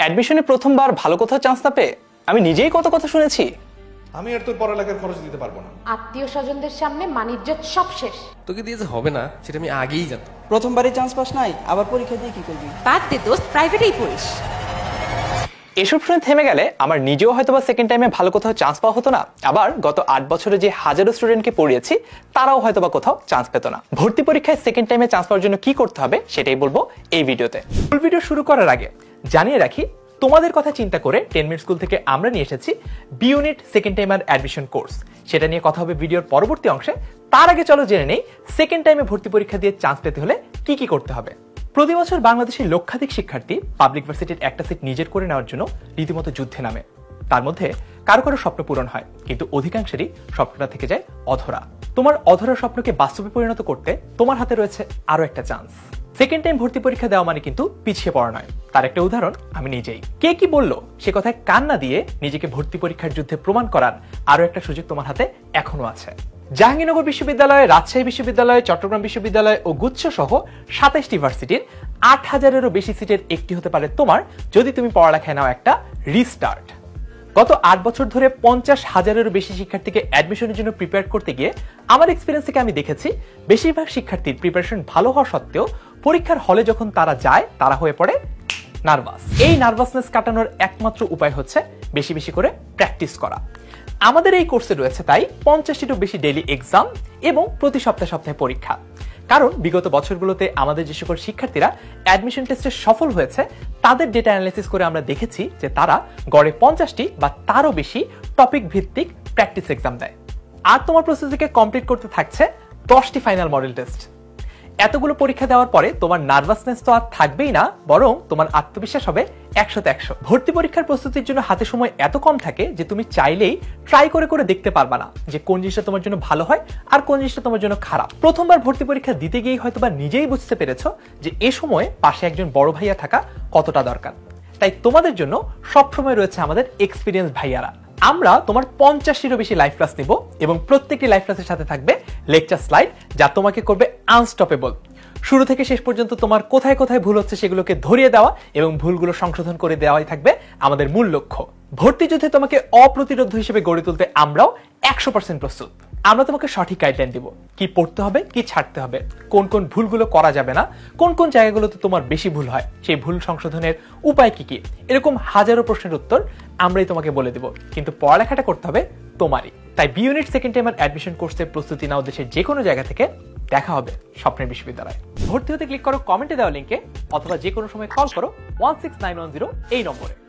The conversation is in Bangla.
অ্যাডমিশনে প্রথমবার ভালো কোথাও চান্স না পেয়ে আমি নিজেই কত কথা শুনেছি। আমি আর তোর পড়ালেখার খরচ দিতে পারব না। আত্মীয় স্বজনদের সামনে মানিজ্জত সব শেষ। তোকে দিয়ে যে হবে না সেটা আমি আগেই জানতাম। প্রথমবারই চান্স পাস নাই আবার পরীক্ষা দিয়ে কি করবি? বাদ দে দোস্ত প্রাইভেটেই পড়িস। এসব শুনে থেমে গেলে আমার নিজেও হয়তো বা সেকেন্ড টাইমে ভালো কোথাও চান্স পাওয়া হতো না। আবার গত আট বছরে যে হাজারো স্টুডেন্টকে পড়িয়েছি তারাও হয়তো বা কোথাও চান্স পেত না। ভর্তি পরীক্ষায় সেকেন্ড টাইমে চান্স পাওয়ার জন্য কি করতে হবে সেটাই বলব এই ভিডিওতে। ফুল ভিডিও শুরু করার আগে জানিয়ে রাখি, তোমাদের কথা চিন্তা করে টেন মিনিট স্কুল থেকে আমরা নিয়ে এসেছি B unit second timer admission course সেটা নিয়ে কথা হবে ভিডিওর পরবর্তী অংশে। তার আগে চলো জেনে নেই সেকেন্ড টাইমে ভর্তি পরীক্ষা দিয়ে চান্স পেতে হলে কি কি করতে হবে? প্রতি বছর বাংলাদেশের লক্ষাধিক শিক্ষার্থী পাবলিক ভার্সিটির একটা সিট নিজের করে নেওয়ার জন্য রীতিমতো যুদ্ধে নামে। তার মধ্যে কারও কারও স্বপ্ন পূরণ হয়, কিন্তু অধিকাংশেরই স্বপ্নটা থেকে যায় অধরা। তোমার অধরা স্বপ্নকে বাস্তবে পরিণত করতে তোমার হাতে রয়েছে আরও একটা চান্স সেকেন্ড টাইম ভর্তি পরীক্ষা দেওয়া মানে কিন্তু পিছিয়ে পড়া নয়। তার একটা উদাহরণ আমি নিজেই। কে কি বলল সে কথায় কান না দিয়ে নিজেকে ভর্তি পরীক্ষার যুদ্ধে প্রমাণ করার আরও একটা সুযোগ তোমার হাতে এখনও আছে। জাহাঙ্গীরনগর বিশ্ববিদ্যালয়, রাজশাহী বিশ্ববিদ্যালয়, চট্টগ্রাম বিশ্ববিদ্যালয় ও গুচ্ছ সহ সাতাইশটি ভার্সিটির আট হাজারেরও বেশি সিটের একটি হতে পারে তোমার যদি তুমি পড়ালেখায় নাও একটা রিস্টার্ট। গত আট বছর ধরে পঞ্চাশ হাজারেরও বেশি শিক্ষার্থীকে অ্যাডমিশনের জন্য প্রিপেয়ার করতে গিয়ে আমার এক্সপিরিয়েন্স থেকে আমি দেখেছি, বেশিরভাগ শিক্ষার্থীর প্রিপারেশন ভালো হওয়া সত্ত্বেও পরীক্ষার হলে যখন তারা যায়, তারা হয়ে পড়ে নার্ভাস এই নার্ভাসনেস কাটানোর একমাত্র উপায় হচ্ছে বেশি বেশি করে প্র্যাকটিস করা। আমাদের এই কোর্সে রয়েছে তাই পঞ্চাশটিরও বেশি ডেইলি এক্সাম এবং প্রতি সপ্তাহে সপ্তাহে পরীক্ষা। কারণ বিগত বছরগুলোতে আমাদের যে সকল শিক্ষার্থীরা অ্যাডমিশন টেস্টে সফল হয়েছে, তাদের ডেটা অ্যানালাইসিস করে আমরা দেখেছি যে তারা গড়ে পঞ্চাশটি বা তারও বেশি টপিক ভিত্তিক প্র্যাকটিস এক্সাম দেয়। আর তোমার প্রস্তুতিকে কমপ্লিট করতে থাকছে দশটি ফাইনাল মডেল টেস্ট এতগুলো পরীক্ষা দেওয়ার পরে তোমার নার্ভাসনেস তো আর থাকবেই না, বরং তোমার আত্মবিশ্বাস হবে একশোতে একশো। ভর্তি পরীক্ষার প্রস্তুতির জন্য হাতে সময় এত কম থাকে যে তুমি চাইলেই ট্রাই করে করে দেখতে পারবা না যে কোন জিনিসটা তোমার জন্য ভালো হয় আর কোন জিনিসটা তোমার জন্য খারাপ। প্রথমবার ভর্তি পরীক্ষা দিতে গিয়ে হয়তো বা নিজেই বুঝতে পেরেছ যে এ সময় পাশে একজন বড় ভাইয়া থাকা কতটা দরকার। তাই তোমাদের জন্য সবসময় রয়েছে আমাদের এক্সপিরিয়েন্স ভাইয়ারা। আমরা তোমার পঞ্চাশটিরও বেশি লাইভ ক্লাস নিব এবং প্রত্যেকটি লাইভ ক্লাসের সাথে থাকবে লেকচার স্লাইড যা তোমাকে করবে আনস্টপেবল শুরু থেকে শেষ পর্যন্ত তোমার কোথায় কোথায় ভুল হচ্ছে সেগুলোকে ধরিয়ে দেওয়া এবং ভুলগুলো সংশোধন করে দেওয়াই থাকবে আমাদের মূল লক্ষ্য। ভর্তি যুদ্ধে তোমাকে অপ্রতিরোধ হিসেবে গড়ে তুলতে আমরাও একশো পার্সেন্ট প্রস্তুত। আমরা তোমাকে সঠিক গাইডলাইন দিব। কি পড়তে হবে, কি ছাড়তে হবে, কোন কোন ভুলগুলো করা যাবে না, কোন কোন জায়গাগুলোতে তোমার বেশি ভুল হয়, সেই ভুল সংশোধনের উপায় কি কি? এরকম হাজারো প্রশ্নের উত্তর আমরাই তোমাকে বলে দেব। কিন্তু পড়ালেখাটা করতে হবে তোমারই। তাই B unit second time admission কোর্সের প্রস্তুতি নাও দেশের যে কোনো জায়গা থেকে। দেখা হবে স্বপ্নের বিশ্ববিদ্যালয়ে। ভর্তি হতে ক্লিক করো কমেন্টে দেওয়া লিঙ্কে অথবা যে কোনো সময় কল করো one six nine one zero এই নম্বরে।